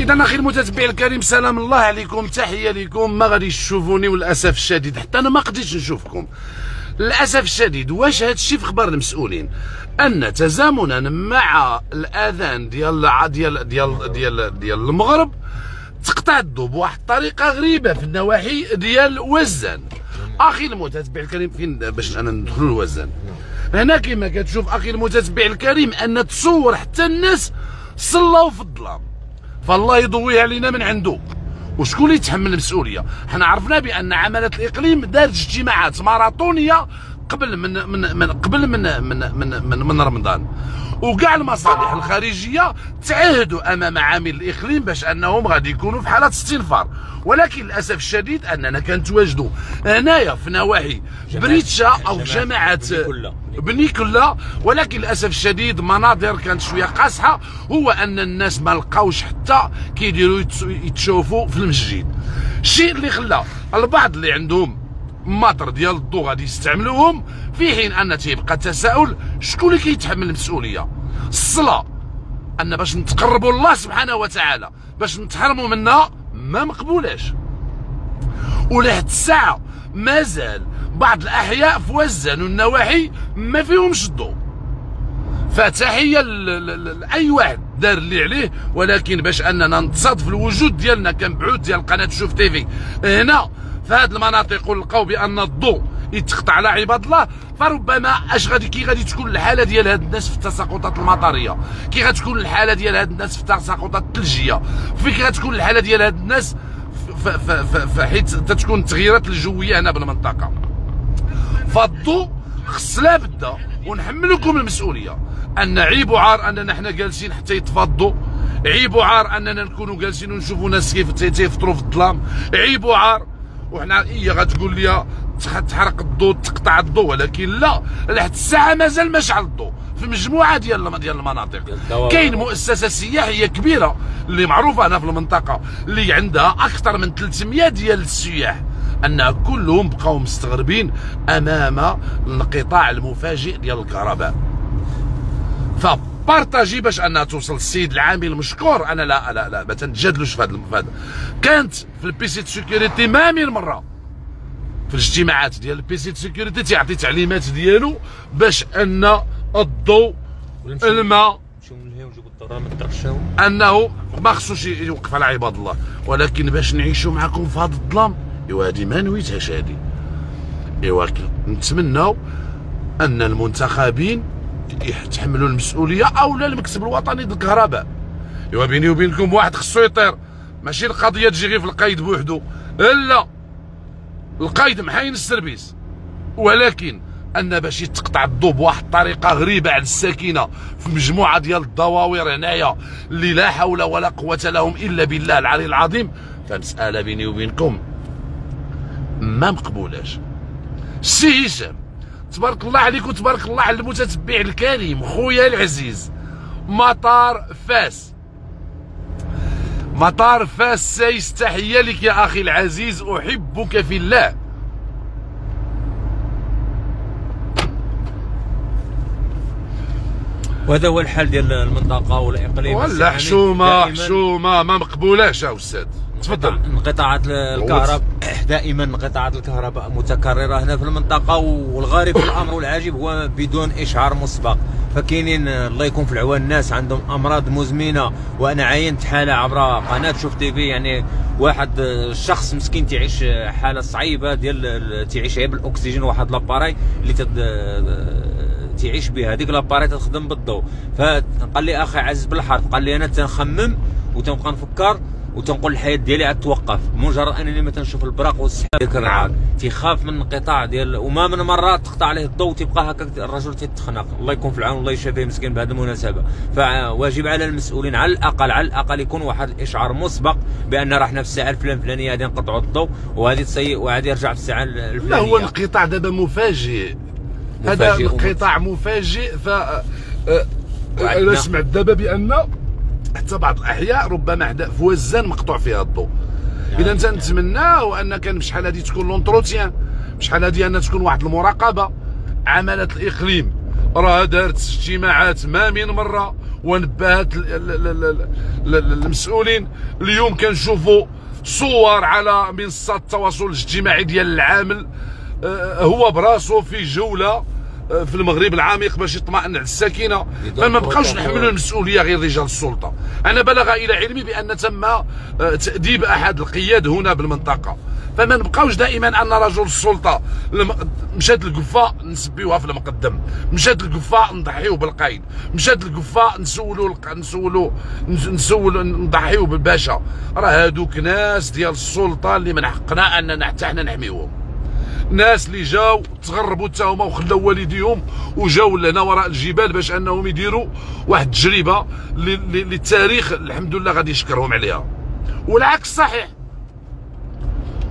إذا أخي المتتبع الكريم سلام الله عليكم تحية لكم. ما غاديش تشوفوني وللأسف الشديد حتى أنا ما قدرتش نشوفكم. للأسف الشديد واش هذا الشيء في خبر المسؤولين؟ أن تزامنا مع الأذان ديال ديال ديال ديال ديال المغرب تقطع الضوء بواحد الطريقة غريبة في النواحي ديال وزان أخي المتتبع الكريم فين باش أنا ندخل الوزان هنا كما كتشوف أخي المتتبع الكريم أن تصور حتى الناس صلاو في الظلام. فالله يضوي علينا من عنده. وشكون يتحمل المسؤولية؟ حنا عرفنا بأن عماله الإقليم دارت اجتماعات ماراطونية قبل من من, من قبل من من من, من, من رمضان. وكاع المصالح الخارجية تعهدوا أمام عامل الإقليم باش أنهم غادي يكونوا في حالة استنفار ولكن للأسف الشديد أننا كنتواجدوا هنايا في نواحي بريتشا أو جماعات بني كلها ولكن للأسف الشديد مناظر كانت شوية قاصحة. هو أن الناس ما لقاوش حتى كيديروا يتشوفوا في المسجد. الشيء اللي خلى البعض اللي عندهم مطر ديال الضوء غادي يستعملوهم في حين أن تيبقى التساؤل شكون اللي كيتحمل المسؤولية؟ الصلاة. أن باش نتقربوا الله سبحانه وتعالى باش نتحرموا منها ما مقبولاش ولحد الساعة مازال بعض الأحياء في وزان والنواحي ما فيهمش الضوء. فتحية لأي واحد دار اللي عليه ولكن باش أننا نتصادف الوجود ديالنا كنبعوث ديال قناه شوف تيفي هنا في هذه المناطق ولقاو بأن الضوء يتقطع على عباد الله. فربما اش غادي كي غادي تكون الحالة ديال هاد الناس في التساقطات المطرية. كي غتكون الحالة ديال هاد الناس في التساقطات الثلجية. في كي غتكون الحالة ديال هاد الناس فحيت تتكون التغييرات الجوية هنا بالمنطقة. فالضوء خص لا بدا ونحملكم المسؤولية. أن عيب وعار أننا حنا جالسين حتى الضوء عيب وعار أننا نكونوا جالسين ونشوفوا ناس كيف تيفطروا في الظلام. عيب وعار وحنا هي غتقول لي تحرق الضوء تقطع الضوء ولكن لا لحد الساعة مازال ما شعل الضوء في مجموعة ديال ديال المناطق. كاين مؤسسة سياحية كبيرة اللي معروفة هنا في المنطقة اللي عندها أكثر من 300 ديال السياح. أن كلهم بقاو مستغربين أمام الانقطاع المفاجئ ديال الكهرباء. ف partager باش أنها توصل السيد العامل المشكور. أنا لا لا لا ما تنتجادلوش في هذا كانت في ال PC sécurité ما من مره في الاجتماعات ديال ال PC sécurité تيعطي تعليمات ديالو باش أن الضوء الماء أنه ما خصوش يوقف على عباد الله. ولكن باش نعيشوا معكم في هذا الظلام إيوا هادي ما نويتهاش هادي. إيوا نتمناو أن المنتخبين يتحملوا المسؤولية أو لا المكتب الوطني ديال الكهرباء. إيوا بيني وبينكم واحد خصو يطير. ماشي القضية تجي غير في القايد بوحدو. لا. القايد محاين السربيس. ولكن أن باش يتقطع الضوء بواحد الطريقة غريبة على الساكنة في مجموعة ديال الدواوير هنايا اللي لا حول ولا قوة لهم إلا بالله العلي العظيم فمساله بيني وبينكم ما مقبولاش سي هشام تبارك الله عليك وتبارك الله على المتتبع الكريم خويا العزيز. مطار فاس. مطار فاس سايس تحية لك يا أخي العزيز أحبك في الله. وهذا هو الحال ديال المنطقة والإقليم ولا حشومة حشومة ما مقبولاش يا أستاذ. تفضل. انقطاعات الكهرباء. دائما انقطاعات الكهرباء متكررة هنا في المنطقة والغريب في الأمر والعجيب هو بدون إشعار مسبق. فكاينين الله يكون في العوان الناس عندهم أمراض مزمنة. وأنا عاينت حالة عبر قناة شوف تي في يعني واحد الشخص مسكين تعيش حالة صعيبة ديال تعيش غير بالاكسجين واحد l'appareil اللي تد تعيش بها. هذيك l'appareil تخدم بالضوء. فقال لي أخي عزيز بالحرف قال لي أنا تنخمم وتنبقى نفكر وتنقول الحياة ديالي عاد توقف مجرد أنني ما تنشوف البراق والسحاب ديك الرعاد تيخاف من انقطاع ديال وما من مرات تقطع عليه الضوء تبقى هكاك الرجل تتخنق. الله يكون في العون الله يشافيه مسكين بهذه المناسبة. فواجب على المسؤولين على الاقل على الأقل يكون واحد الإشعار مسبق بأن راه حنا في الساعة الفلان الفلانية غادي نقطعوا الضوء وهذه تصي وغادي يرجع في الساعة الفلانيه لا هو الانقطاع دابا مفاجئ. هذا انقطاع مفاجئ ف أنا سمعت دابا بأن حتى بعض الأحياء ربما في وزان مقطوع فيها الضوء. إذا تنتمناو أن كان بشحال هادي تكون لونتروتيان بشحال هادي ان تكون واحد المراقبة عملت الإقليم راه دارت اجتماعات ما من مرة ونبهت المسؤولين اليوم كنشوفوا صور على منصات التواصل الاجتماعي ديال العامل آه، هو براسو في جولة في المغرب العميق باش يطمئن على السكينه فما بقاوش نحملوا المسؤولية غير رجال السلطة. أنا بلغ إلى علمي بأن تم آه، تأديب أحد القياد هنا بالمنطقة. فما نبقاوش دائما أن رجل السلطة مشات القفه نسبيوها في المقدم. مشات القفه نضحيو بالقايد مشات القفه نسولوا نسولوا نسولوا نضحيو بالباشا. راه هادوك ناس ديال السلطة اللي من حقنا أننا حتى حنا نحميوهم. ناس اللي جاو تغربوا حتى هما وخلاو والديهم وجاو لهنا وراء الجبال باش انهم يديروا واحد التجربة للتاريخ الحمد لله غادي يشكرهم عليها. والعكس صحيح.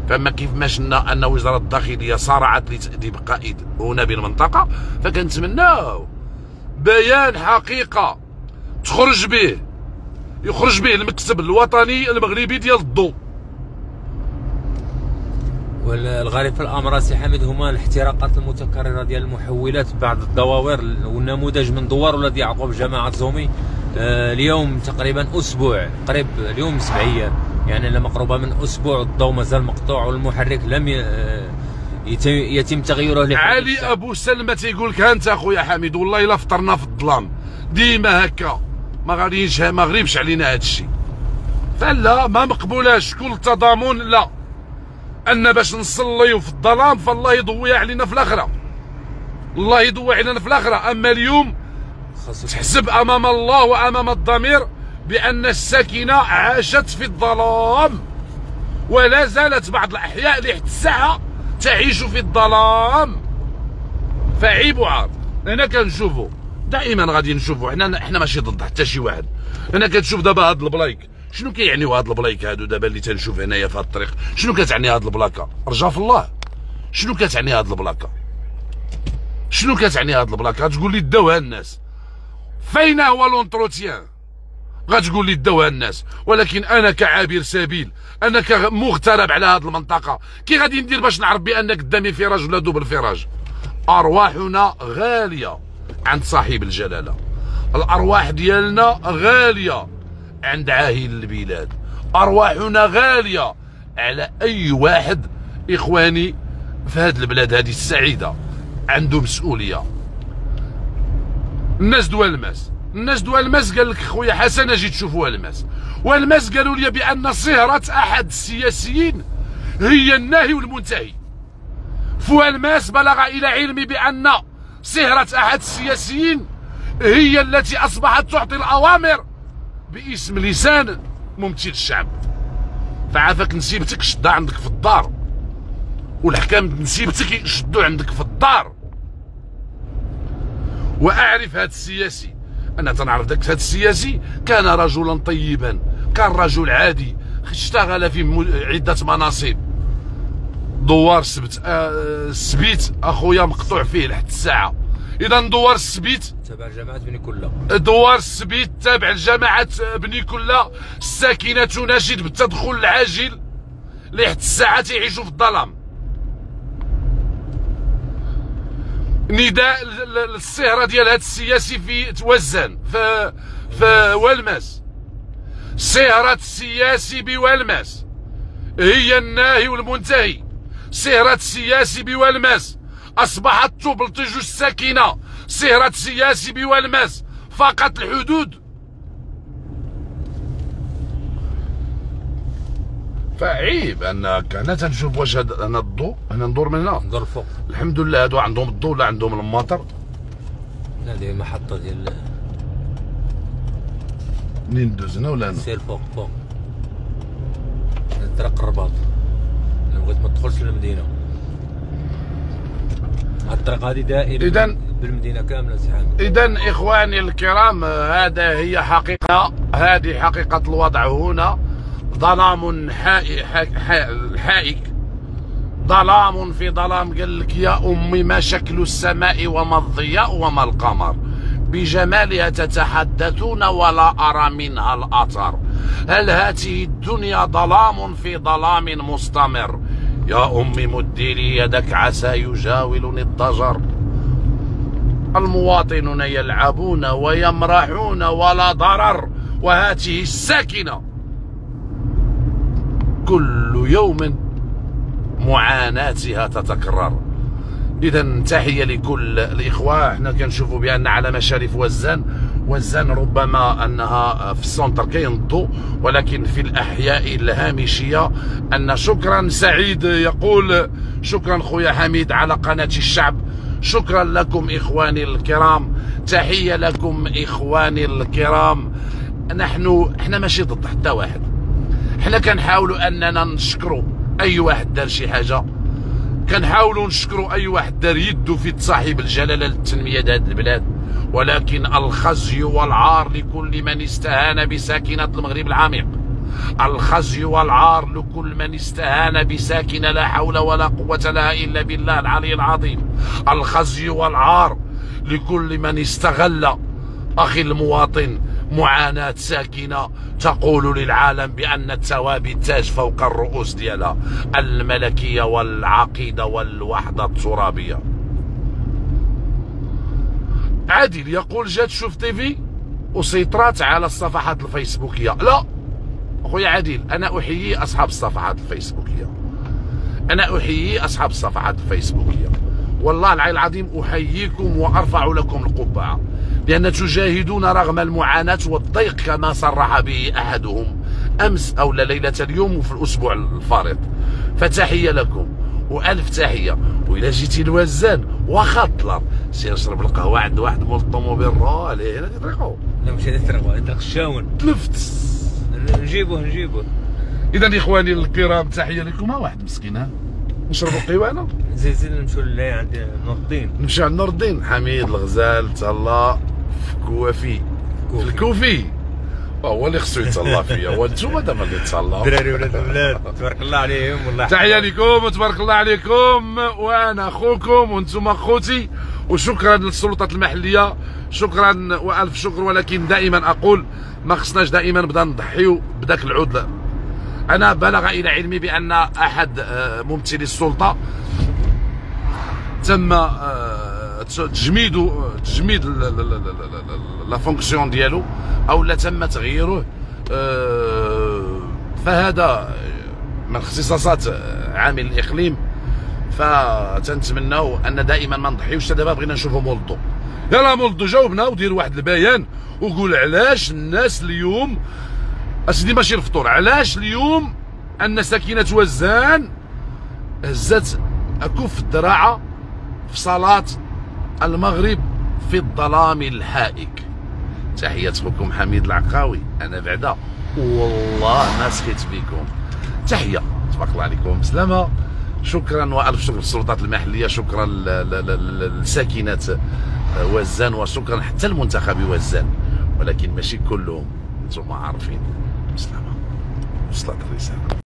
فما كيف ما شفنا أن وزارة الداخلية صارعت قائد هنا بالمنطقة فكنتمناو بيان حقيقة تخرج به يخرج به المكتب الوطني المغربي ديال الضوء. والغريب في الأمر سي حميد هما الاحتراقات المتكررة ديال المحولات بعض الدواوير والنموذج من دوار ولاد يعقوب جماعة زومي. آه اليوم تقريبا أسبوع قريب اليوم سبع أيام. يعني لما قرب من أسبوع الضوء مازال مقطوع والمحرك لم آه، يتم تغييره علي أبو سلمة تيقول لك انت أخويا حميد والله إلا فطرنا في الظلام. ديما هكا. ما غاديش ما غريبش علينا هذا الشيء فلا ما مقبولاش كل تضامن لا. أن باش نصليو في الظلام فالله يضوي علينا في الآخرة. الله يضوي علينا في الآخرة. أما اليوم تحسب أمام الله وأمام الضمير بأن الساكنة عاشت في الظلام. ولا زالت بعض الأحياء لحد الساعة تعيش في الظلام. فعيب وعار هنا كنشوفوا دائما غادي نشوفوا حنا حنا ماشي ضد حتى شي واحد. هنا كتشوف دابا هاد البلايك. شنو كيعنيو هاد البلايك هادو دابا اللي تنشوف هنايا في هاد الطريق؟ شنو كتعني هاد البلاكة؟ رجا في الله. شنو كتعني هاد البلاكة؟ شنو كتعني هاد البلاكة؟ تقول لي داوها الناس. فين هو l'entretien غتقول لي داوها الناس. ولكن أنا كعابر سبيل أنا كمغترب على هذه المنطقة كي غادي ندير باش نعرف بأن قدامي virage ولا double virage؟ أرواحنا غالية عند صاحب الجلالة. الأرواح ديالنا غالية. عند عاهل البلاد. أرواحنا غالية. على أي واحد؟ إخواني في هذه البلاد هذه السعيدة. عنده مسؤولية. الناس دوال الماس. الناس دو الماس قال لك خويا حسن أجي تشوفوا الماس. والماس قالوا لي بأن صهرة أحد السياسيين هي الناهي والمنتهي. فوالماس بلغ إلى علمي بأن صهرة أحد السياسيين هي التي أصبحت تعطي الأوامر باسم لسان ممثل الشعب. فعافاك نسيبتك شدها عندك في الدار. والحكام نسيبتك يشدوا عندك في الدار. وأعرف هذا السياسي. أنا تنعرف داك هذا السياسي. كان رجلا طيبا. كان رجل عادي. اشتغل في عدة مناصب. دوار السبت آه السبيت أخويا مقطوع فيه لحد الساعة. إذا دوار السبيت. تابع جماعة بني كلة. دوار السبيت تابع لجماعة بني كلة. الساكنة تناشد بالتدخل العاجل. لحد الساعة تعيشوا في الظلام. نداء الصهره ديال هذا السياسي في توزن في في والماس. صهرة السياسي بوالماس. هي الناهي والمنتهي. صهرة السياسي بوالماس. أصبحت تبلطج السكينة صهرة السياسي بوالماس فقط الحدود. فعيب انك هنا تنشوف واش هنا الضوء هنا ندور من هنا ندور فوق. الحمد لله هادو عندهم الضوء ولا عندهم المطر. هذه محطة ديال منين ندوز هنا ولا هنا سير فوق فوق. طريق الرباط. أنا بغيت ما تدخلش للمدينة. الطريق هذه دائرة اذا بالمدينة كاملة زحام اذا إخواني الكرام هذا هي حقيقة هذه حقيقة الوضع هنا. ظلام حائك ظلام في ظلام قال لك يا أمي ما شكل السماء وما الضياء وما القمر؟ بجمالها تتحدثون ولا أرى منها الأثر. هل هذه الدنيا ظلام في ظلام مستمر؟ يا أمي مدي لي يدك عسى يجاولني الضجر المواطنون يلعبون ويمرحون ولا ضرر وهذه الساكنة. كل يوم معاناتها تتكرر. إذا تحيه لكل الإخوة إحنا كنشوفوا بأن على مشارف وزان وزان ربما أنها في السونتر كاين الضوء ولكن في الأحياء الهامشية أن شكرا سعيد يقول شكرا خويا حميد على قناة الشعب شكرا لكم إخواني الكرام تحية لكم إخواني الكرام. نحن إحنا ماشي ضد حتى واحد. إحنا كنحاولوا أننا نشكروا أي واحد دار شي حاجة. كنحاولوا نشكروا أي واحد دار يده في صاحب الجلالة للتنمية هذه البلاد. ولكن الخزي والعار لكل من استهان بساكنة المغرب العميق. الخزي والعار لكل من استهان بساكنه لا حول ولا قوة لها إلا بالله العلي العظيم. الخزي والعار لكل من استغل أخي المواطن معاناة ساكنة تقول للعالم بأن التوابي التاج فوق الرؤوس ديالها الملكية والعقيدة والوحدة الترابية. عادل يقول جات شوف تيفي وسيطرات على الصفحات الفيسبوكية. لا. أخويا عادل أنا أحيي أصحاب الصفحات الفيسبوكية. أنا أحيي أصحاب الصفحات الفيسبوكية. والله العلي العظيم أحييكم وأرفع لكم القبعة. لأن تجاهدون رغم المعاناة والضيق كما صرح به أحدهم. أمس أو ليلة اليوم وفي الأسبوع الفارط. فتحية لكم. وألف تحية. والى جيتي لوزان واخا الظلام سير شرب القهوة عند واحد مول الطوموبيل راه عليه هنا تطرقوا لا ماشي تطرقوا يطرق الشاون. تلفت. نجيبوه نجيبوه. اذا إخواني الكرام تحية لكم. ها واحد مسكين ها. نشربوا قهوه زيد زيد نمشيو لله عند نور الدين نمشيو عند نور الدين حميد الغزال تهلا. كوافي في الكوفي. هو اللي خصو يتهلا فيا. هو انتوما دابا اللي تهلاو دراري ولاد البلاد تبارك الله عليهم والله تحية لكم وتبارك الله عليكم. وأنا أخوكم وأنتم أخوتي. وشكرا للسلطات المحلية. شكرا وألف شكر ولكن دائما أقول ما خصناش دائما نبدا نضحيو بداك العود أنا بلغ إلى علمي بأن أحد آه، ممثلي السلطة تم آه، تجميد تجميد لا فونكسيون ديالو أو لا تم تغييره. آه، فهذا من اختصاصات عامل الإقليم. فتنتمناو أن دائما ما نضحيوش. دابا بغينا نشوفوا مولدو. يلا مولدو جاوبنا ودير واحد البيان وقول علاش الناس اليوم أسيدي ماشي الفطور علاش اليوم أن ساكنة وزان هزت أكف الدراعة في صلاه المغرب في الظلام الحائك تحية خوكم حميد العقاوي أنا بعدا. والله ما سخيت بكم تحية. تبارك الله عليكم. بسلامة. شكرا وألف شكر للسلطات المحلية شكرا لساكنه وزان وشكرا حتى المنتخب وزان ولكن ماشي كلهم أنتم عارفين. بسلامة. وصلت الرسالة.